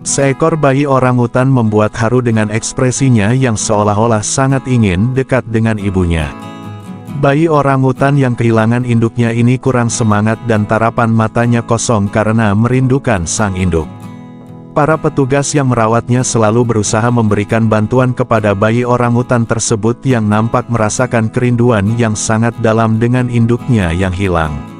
Seekor bayi orangutan membuat haru dengan ekspresinya yang seolah-olah sangat ingin dekat dengan ibunya. Bayi orangutan yang kehilangan induknya ini kurang semangat dan tarapan matanya kosong karena merindukan sang induk. Para petugas yang merawatnya selalu berusaha memberikan bantuan kepada bayi orangutan tersebut yang nampak merasakan kerinduan yang sangat dalam dengan induknya yang hilang.